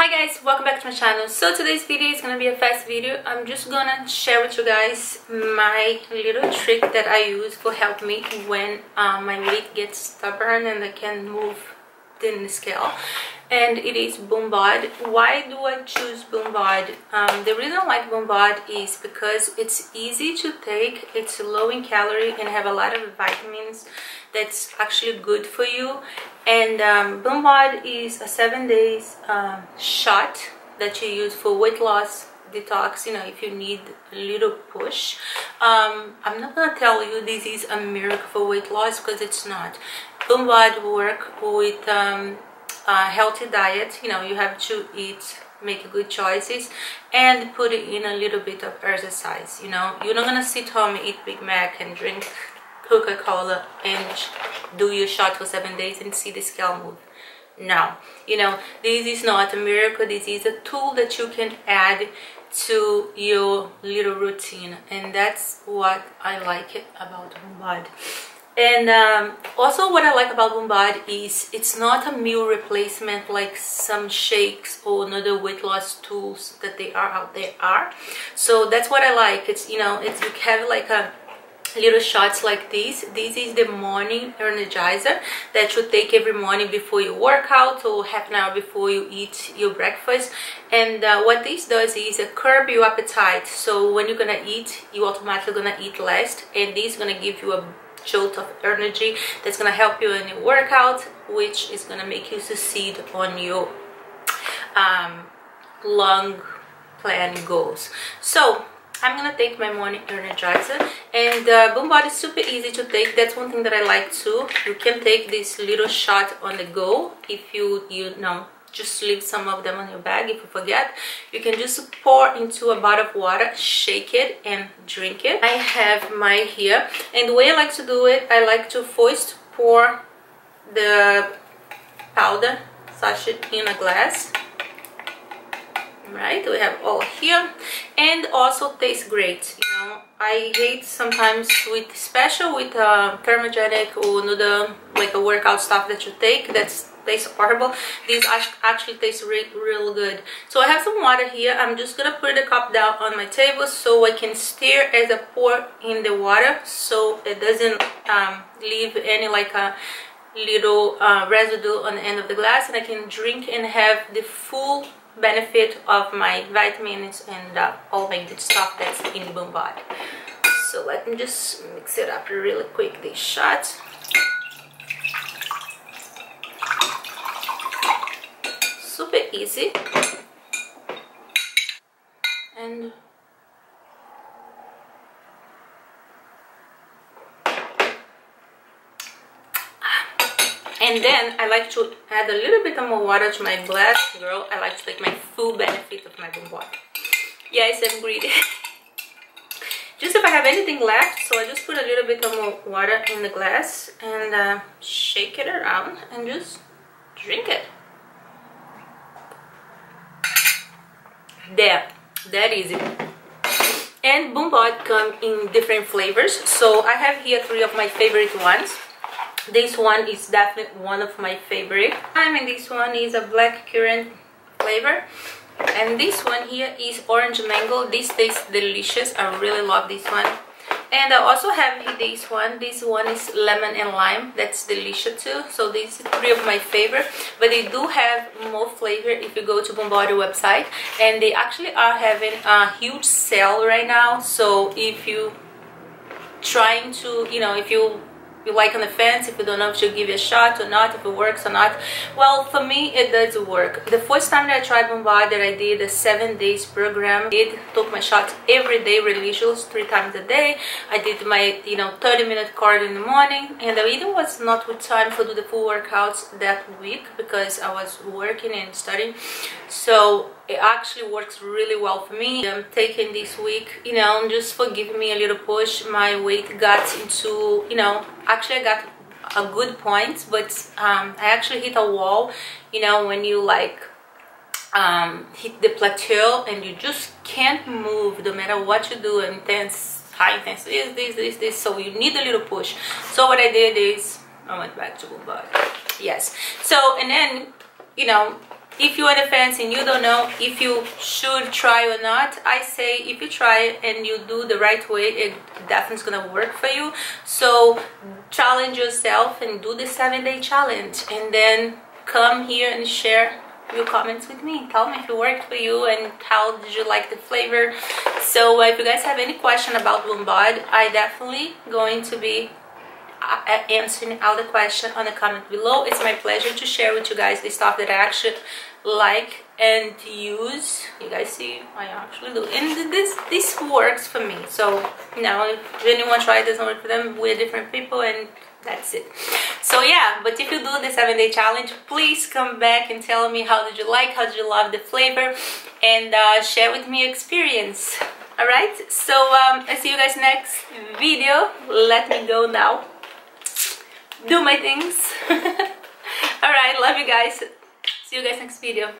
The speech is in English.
Hi guys, welcome back to my channel. So today's video is gonna be a fast video. I'm just gonna share with you guys my little trick that I use for help me when um, my weight gets stubborn and I can't move the scale and it is Boombod. Why do I choose Boombod? Um, the reason I like Boombod is because it's easy to take, it's low in calorie and have a lot of vitamins that's actually good for you and um, Boombod is a seven days um, shot that you use for weight loss detox you know if you need a little push um, i'm not gonna tell you this is a miracle for weight loss because it's not Boombod work with um, a healthy diet you know you have to eat make good choices and put in a little bit of exercise you know you're not gonna sit home eat big mac and drink Coca-Cola and do your shot for seven days and see the scale move. No, you know, this is not a miracle. This is a tool that you can add to your little routine. And that's what I like about Boombod. And um, also what I like about Boombod is it's not a meal replacement like some shakes or other weight loss tools that they are out there are. So that's what I like. It's, you know, it's you have like a little shots like this this is the morning energizer that you take every morning before you workout or half an hour before you eat your breakfast and uh, what this does is uh, curb your appetite so when you're gonna eat you automatically gonna eat less and this is gonna give you a jolt of energy that's gonna help you in your workout which is gonna make you succeed on your um, long plan goals. So I'm gonna take my morning energizer and uh, Boombod is super easy to take. That's one thing that I like too. You can take this little shot on the go if you you know just leave some of them on your bag. If you forget you can just pour into a bottle of water shake it and drink it. I have my here. And the way I like to do it I like to first pour the powder sachet in a glass. Right we have all here. And also tastes great know i hate sometimes with special with uh, thermogenic or another like a workout stuff that you take that's tastes horrible. These actually taste real, real good. So i have some water here. I'm just gonna put the cup down on my table so i can stir as i pour in the water so it doesn't um, leave any like a little uh, residue on the end of the glass. And i can drink and have the full benefit of my vitamins and uh, all my good stuff that's in Boombod. So let me just mix it up really quick, shots. Super easy. And and then I like to add a little bit of more water to my glass girl. I like to take my full benefit of my Boombod yes I'm greedy. Just if I have anything left so I just put a little bit of more water in the glass and uh, shake it around and just drink it. There. That easy. And Boombod come in different flavors. So I have here three of my favorite ones this one is definitely one of my favorite. I mean this one is a black currant flavor. And this one here is orange mango. This tastes delicious. I really love this one. And I also have this one. This one is lemon and lime. That's delicious too. So these are three of my favorite. But they do have more flavor if you go to Boombod website. And they actually are having a huge sale right now. So if you trying to you know if you you like on the fence if you don't know if you'll give it a shot or not if it works or not. Well for me it does work. The first time that i tried Boombod that i did a seven days program it took my shots every day religiously three times a day. I did my you know 30 minute cardio in the morning and i even was not with time to do the full workouts that week because i was working and studying. So it actually works really well for me. I'm taking this week you know just for giving me a little push. My weight got into you know actually i got a good point but um, i actually hit a wall you know when you like um, hit the plateau and you just can't move no matter what you do intense high intensity this this this this so you need a little push. So what i did is i went back to Boombod yes. So and then you know if you are the fans and you don't know if you should try or not i say if you try and you do the right way it definitely gonna work for you. So challenge yourself and do the seven day challenge and then come here and share your comments with me. Tell me if it worked for you and how did you like the flavor. So if you guys have any question about Boombod i definitely going to be answering all the question on the comment below. It's my pleasure to share with you guys the stuff that i actually like and use. You guys see i actually do. And this this works for me. So now if anyone it doesn't work for them we're different people and that's it. So yeah but if you do the seven day challenge please come back and tell me how did you like how did you love the flavor and uh, share with me your experience. All right? So um, i see you guys next video. Let me go now do my things. All right love you guys. See you guys next video